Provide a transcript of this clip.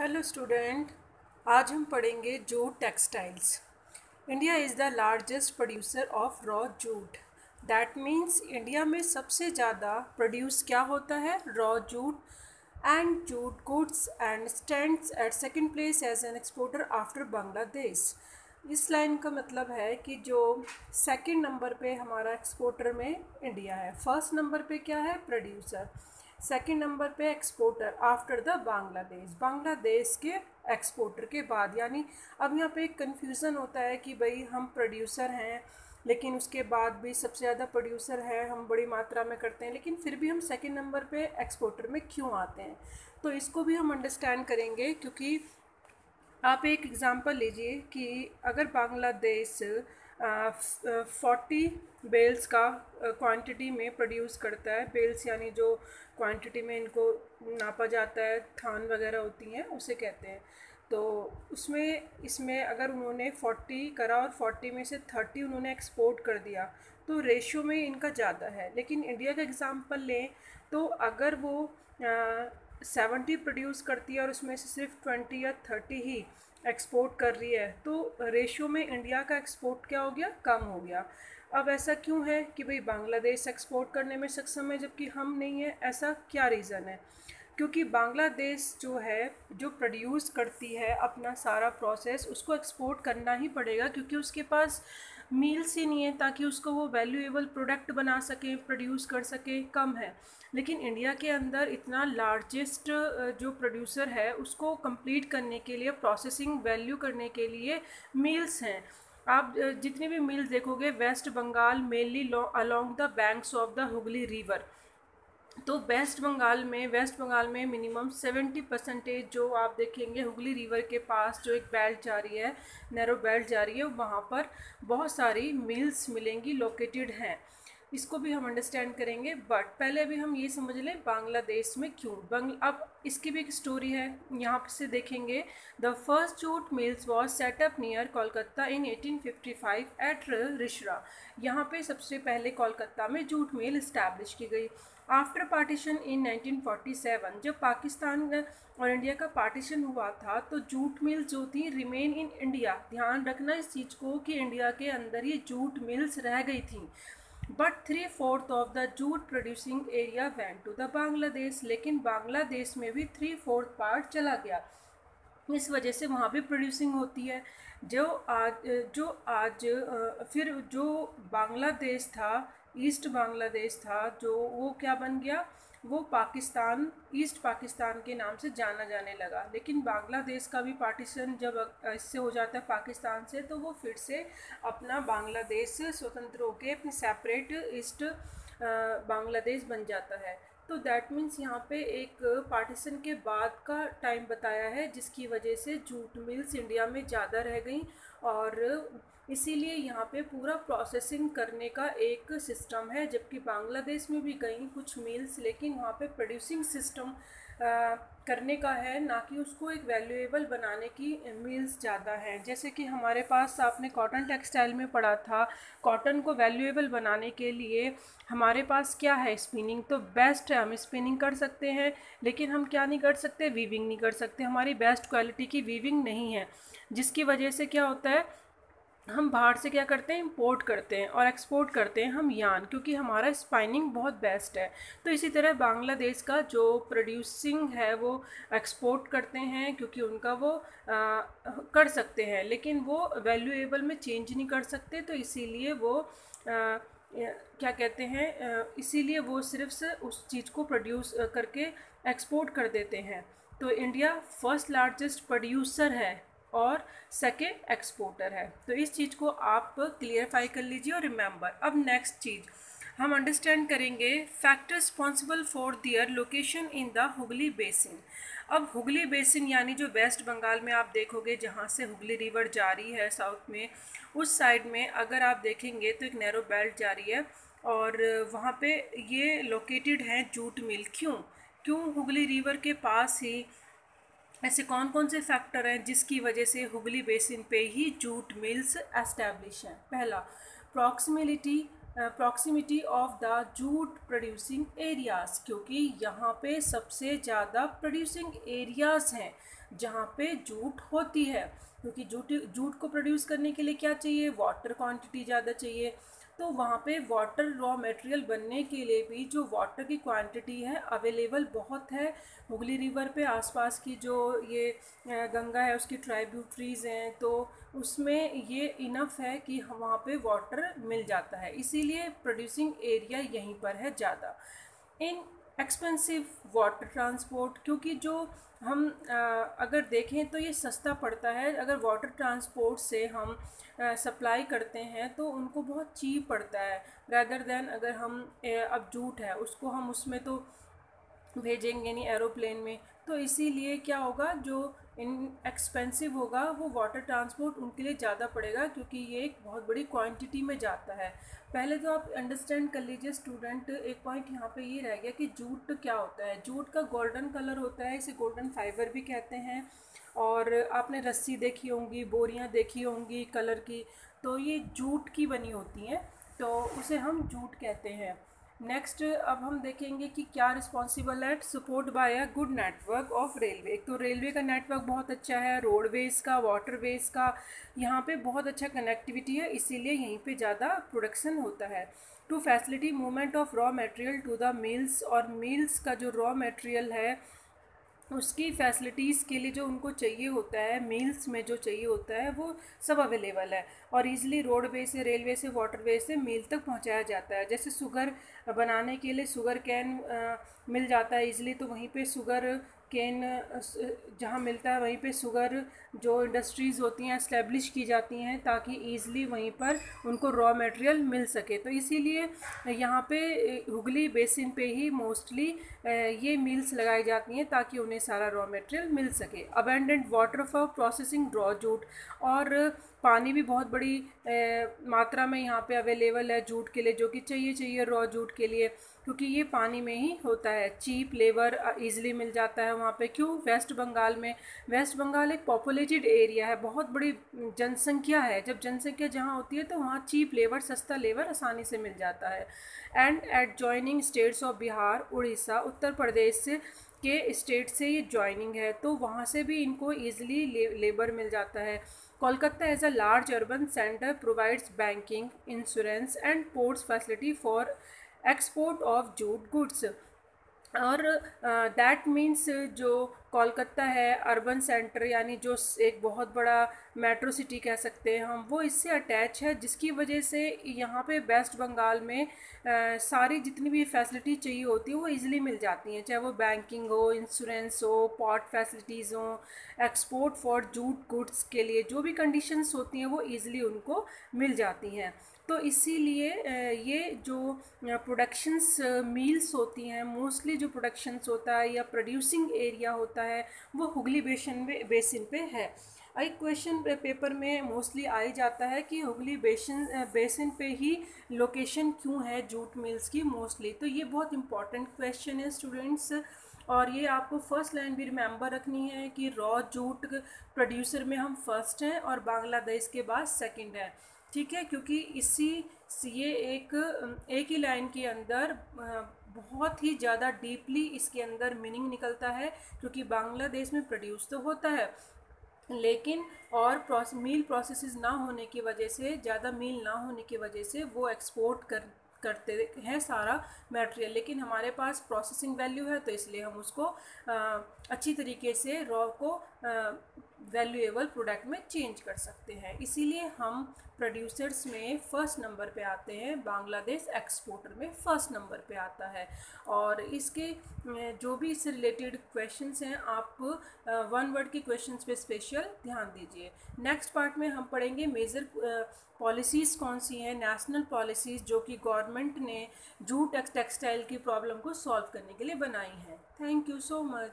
Hello student आज हम पढ़ेंगे jute textiles India is the largest producer of raw jute that means India में सबसे ज़्यादा प्रोड्यूस क्या होता है? Raw jute and jute goods and stands at second place as an exporter after Bangladesh इस लाइन का मतलब है कि जो सेकंड नंबर पे हमारा एक्सपोर्टर में इंडिया है. फ़र्स्ट नंबर पे क्या है? प्रोड्यूसर सेकंड नंबर पे exporter after the Bangladesh Bangladesh के एक्सपोर्टर के बाद, यानी अब यहाँ पे एक कन्फ्यूज़न होता है कि भाई हम प्रोड्यूसर हैं, लेकिन उसके बाद भी सबसे ज़्यादा प्रोड्यूसर है, हम बड़ी मात्रा में करते हैं, लेकिन फिर भी हम सेकंड नंबर पे एक्सपोर्टर में क्यों आते हैं? तो इसको भी हम अंडरस्टैंड करेंगे, क्योंकि आप एक एग्ज़ाम्पल लीजिए कि अगर बांग्लादेश फोर्टी बेल्स का क्वांटिटी में प्रोड्यूस करता है। बेल्स यानी जो क्वांटिटी में इनको नापा जाता है, थान वगैरह होती हैं, उसे कहते हैं। तो उसमें, इसमें अगर उन्होंने फोर्टी करा और फोर्टी में से थर्टी उन्होंने एक्सपोर्ट कर दिया तो रेशियो में इनका ज़्यादा है। लेकिन इंडिया का एग्ज़ाम्पल लें तो अगर वो सेवेंटी प्रोड्यूस करती है और उसमें से सिर्फ़ ट्वेंटी या थर्टी ही एक्सपोर्ट कर रही है। तो रेशियो में इंडिया का एक्सपोर्ट क्या हो गया? कम हो गया। अब ऐसा क्यों है कि भाई बांग्लादेश एक्सपोर्ट करने में सक्षम है, जबकि हम नहीं है? ऐसा क्या रीज़न है? क्योंकि बांग्लादेश जो है, जो प्रोड्यूस करती है अपना सारा प्रोसेस उसको एक्सपोर्ट करना ही पड़ेगा क्योंकि उसके पास मील्स ही नहीं है ताकि उसको वो वैल्यूएबल प्रोडक्ट बना सके प्रोड्यूस कर सके, कम है। लेकिन इंडिया के अंदर इतना लार्जेस्ट जो प्रोड्यूसर है, उसको कंप्लीट करने के लिए प्रोसेसिंग वैल्यू करने के लिए मील्स हैं। आप जितने भी मील्स देखोगे West Bengal mainly along the banks of the Hooghly river तो वेस्ट बंगाल में, वेस्ट बंगाल में मिनिमम सेवेंटी परसेंटेज जो आप देखेंगे, हुगली रिवर के पास जो एक बेल्ट जा रही है नैरो बेल्ट जा रही है, वहाँ पर बहुत सारी मिल्स मिलेंगी लोकेटेड हैं। इसको भी हम अंडरस्टैंड करेंगे बट पहले अभी हम ये समझ लें बांग्लादेश में क्यों? बंग, अब इसकी भी एक स्टोरी है, यहाँ से देखेंगे। The first jute mills was set up near Kolkata in 1855 at Rishra यहाँ पे सबसे पहले कोलकाता में जूट मिल इस्टेब्लिश की गई। आफ्टर पार्टीशन इन 1947 जब पाकिस्तान और इंडिया का पार्टीशन हुआ था तो जूट मिल जो थी रिमेन इन इंडिया ध्यान रखना इस चीज़ को कि इंडिया के अंदर ये जूट मिल्स रह गई थी। But three fourth of the jute producing area went to the Bangladesh लेकिन बांग्लादेश में भी थ्री फोर्थ पार्ट चला गया। इस वजह से वहाँ भी प्रोड्यूसिंग होती है। जो आज जो आज फिर जो बांग्लादेश था ईस्ट बांग्लादेश था, जो वो क्या बन गया? वो पाकिस्तान, ईस्ट पाकिस्तान के नाम से जाना जाने लगा। लेकिन बांग्लादेश का भी पार्टीशन जब इससे हो जाता है पाकिस्तान से तो वो फिर से अपना बांग्लादेश स्वतंत्र होकर अपनी सेपरेट ईस्ट बांग्लादेश बन जाता है। तो दैट मीन्स यहाँ पे एक पार्टीशन के बाद का टाइम बताया है, जिसकी वजह से जूट मिल्स इंडिया में ज़्यादा रह गई और इसीलिए यहाँ पे पूरा प्रोसेसिंग करने का एक सिस्टम है, जबकि बांग्लादेश में भी गई कुछ मिल्स लेकिन वहाँ पे प्रोड्यूसिंग सिस्टम करने का है, ना कि उसको एक वैल्यूएबल बनाने की मिल्स ज़्यादा हैं। जैसे कि हमारे पास आपने कॉटन टेक्सटाइल में पढ़ा था कॉटन को वैल्यूएबल बनाने के लिए हमारे पास क्या है? स्पिनिंग तो बेस्ट है, हम स्पिनिंग कर सकते हैं, लेकिन हम क्या नहीं कर सकते? वीविंग नहीं कर सकते। हमारी बेस्ट क्वालिटी की वीविंग नहीं है, जिसकी वजह से क्या होता है? हम बाहर से क्या करते हैं? इंपोर्ट करते हैं और एक्सपोर्ट करते हैं हम यान क्योंकि हमारा स्पाइनिंग बहुत बेस्ट है। तो इसी तरह बांग्लादेश का जो प्रोड्यूसिंग है वो एक्सपोर्ट करते हैं क्योंकि उनका वो आ, कर सकते हैं। लेकिन वो वैल्यूएबल में चेंज नहीं कर सकते तो इसीलिए वो आ, क्या कहते हैं इसीलिए वो सिर्फ़ उस चीज़ को प्रोड्यूस करके एक्सपोर्ट कर देते हैं। तो इंडिया फ़र्स्ट लार्जेस्ट प्रोड्यूसर है। और सेकेंड एक्सपोर्टर है। तो इस चीज़ को आप क्लियरफाई कर लीजिए और रिमेंबर अब नेक्स्ट चीज़। हम अंडरस्टैंड करेंगे factor responsible for their location in the Hooghly basin अब हुगली बेसिन यानी जो वेस्ट बंगाल में आप देखोगे, जहाँ से हुगली रिवर जा रही है साउथ में, उस साइड में अगर आप देखेंगे तो एक नैरो बेल्ट जा रही है और वहाँ पे ये लोकेटेड हैं जूट मिल। क्यों? क्यों हुगली रिवर के पास ही ऐसे कौन कौन से फैक्टर हैं जिसकी वजह से हुगली बेसिन पे ही जूट मिल्स एस्टैब्लिश हैं? पहला proximity proximity of the jute producing areas क्योंकि यहाँ पे सबसे ज़्यादा प्रोड्यूसिंग एरियाज़ हैं जहाँ पे जूट होती है। क्योंकि जूट जूट को प्रोड्यूस करने के लिए क्या चाहिए? वाटर क्वांटिटी ज़्यादा चाहिए। तो वहाँ पे वाटर रॉ मटेरियल बनने के लिए भी जो वाटर की क्वांटिटी है अवेलेबल बहुत है। हुगली रिवर पे आसपास की जो ये गंगा है, उसकी ट्राइब्यूटरीज़ हैं तो उसमें ये इनफ है कि वहाँ पे वाटर मिल जाता है। इसीलिए प्रोड्यूसिंग एरिया यहीं पर है ज़्यादा। इन एक्सपेंसिव वाटर ट्रांसपोर्ट क्योंकि जो हम अगर देखें तो ये सस्ता पड़ता है। अगर वाटर ट्रांसपोर्ट से हम सप्लाई करते हैं तो उनको बहुत चीप पड़ता है। रैदर देन अगर हम अब जूट है, उसको हम उसमें तो भेजेंगे नहीं एरोप्लेन में। तो इसीलिए क्या होगा, जो इन एक्सपेंसिव होगा, वो वाटर ट्रांसपोर्ट उनके लिए ज़्यादा पड़ेगा क्योंकि ये एक बहुत बड़ी क्वांटिटी में जाता है। पहले तो आप अंडरस्टैंड कर लीजिए स्टूडेंट एक पॉइंट यहाँ पे ये रह गया कि जूट क्या होता है। जूट का गोल्डन कलर होता है, इसे गोल्डन फाइबर भी कहते हैं और आपने रस्सी देखी होंगी, बोरियाँ देखी होंगी कलर की तो ये जूट की बनी होती हैं तो उसे हम जूट कहते हैं। नेक्स्ट अब हम देखेंगे कि क्या रिस्पॉन्सिबल है support by a good network of railway एक तो रेलवे का नेटवर्क बहुत अच्छा है रोडवेज़ का वाटरवेज़ का, यहाँ पे बहुत अच्छा कनेक्टिविटी है, इसीलिए यहीं पे ज़्यादा प्रोडक्शन होता है। To facility movement of raw material to the mills और मिल्स का जो रॉ मटेरियल है उसकी फैसिलिटीज़ के लिए जो उनको चाहिए होता है मील्स में जो चाहिए होता है, वो सब अवेलेबल है। और इजीली रोडवे से रेलवे से वाटरवे से मील तक पहुँचाया जाता है। जैसे शुगर बनाने के लिए शुगर कैन मिल जाता है इजीली तो वहीं पे शुगर कैन जहाँ मिलता है, वहीं पे शुगर जो इंडस्ट्रीज़ होती हैं इस्टेब्लिश की जाती हैं ताकि ईज़िली वहीं पर उनको रॉ मटेरियल मिल सके। तो इसीलिए यहाँ पे हुगली बेसिन पे ही मोस्टली ये मिल्स लगाई जाती हैं ताकि उन्हें सारा रॉ मटेरियल मिल सके। Abundant water for processing raw jute और पानी भी बहुत बड़ी ए, मात्रा में यहाँ पे अवेलेबल है जूट के लिए जो कि चाहिए चाहिए रॉ जूट के लिए क्योंकि ये पानी में ही होता है। चीप लेबर इजीली मिल जाता है वहाँ पे। क्यों? वेस्ट बंगाल में वेस्ट बंगाल एक पॉपुलेटेड एरिया है, बहुत बड़ी जनसंख्या है। जब जनसंख्या जहाँ होती है तो वहाँ चीप लेबर, सस्ता लेबर आसानी से मिल जाता है। And at joining states of Bihar, Orissa, Uttar Pradesh से के स्टेट से ये ज्वाइनिंग है तो वहाँ से भी इनको ईजिली लेबर मिल जाता है। Kolkata as a large urban centre provides banking, insurance and ports facility for export of jute goods. और दैट uh, मीन्स जो कोलकाता है अर्बन सेंटर यानी जो एक बहुत बड़ा मेट्रो सिटी कह सकते हैं हम। वो इससे अटैच है जिसकी वजह से यहाँ पे वेस्ट बंगाल में आ, सारी जितनी भी फैसिलिटी चाहिए होती है वो इजीली मिल जाती हैं। चाहे वो बैंकिंग हो इंश्योरेंस हो पॉट फैसिलिटीज़ हो एक्सपोर्ट फॉर जूट गुड्स के लिए जो भी कंडीशंस होती हैं वो ईज़िली उनको मिल जाती हैं। तो इसीलिए ये जो प्रोडक्शंस मील्स होती हैं मोस्टली जो प्रोडक्शंस होता है या प्रोड्यूसिंग एरिया होता है वो हुगली बेसिन बेसिन पे है। एक क्वेश्चन पेपर में मोस्टली आ जाता है कि हुगली बेसिन बेसिन पे ही लोकेशन क्यों है जूट मिल्स की मोस्टली तो ये बहुत इंपॉर्टेंट क्वेश्चन है स्टूडेंट्स और ये आपको फ़र्स्ट लाइन भी रिमेंबर रखनी है कि रॉ जूट प्रोड्यूसर में हम फ़र्स्ट हैं और बांग्लादेश के बाद सेकंड है। ठीक है? क्योंकि इसी, ये एक एक ही लाइन के अंदर बहुत ही ज़्यादा डीपली इसके अंदर मीनिंग निकलता है, क्योंकि बांग्लादेश में प्रोड्यूस तो होता है। लेकिन और प्रोस, मील प्रोसेस ना होने की वजह से ज़्यादा मील ना होने की वजह से वो एक्सपोर्ट कर करते हैं सारा मटेरियल लेकिन हमारे पास प्रोसेसिंग वैल्यू है तो इसलिए हम उसको आ, अच्छी तरीके से रॉ को वैल्यूएबल प्रोडक्ट में चेंज कर सकते हैं। इसीलिए हम प्रोड्यूसर्स में फ़र्स्ट नंबर पे आते हैं, बांग्लादेश एक्सपोर्टर में फ़र्स्ट नंबर पे आता है। और इसके जो भी इससे रिलेटेड क्वेश्चंस हैं, आप वन वर्ड के क्वेश्चंस पे स्पेशल ध्यान दीजिए। नेक्स्ट पार्ट में हम पढ़ेंगे मेजर पॉलिसीज़ कौन सी हैं नेशनल पॉलिसीज़ जो कि गवर्नमेंट ने जूट टेक्सटाइल की प्रॉब्लम को सॉल्व करने के लिए बनाई हैं। Thank you so much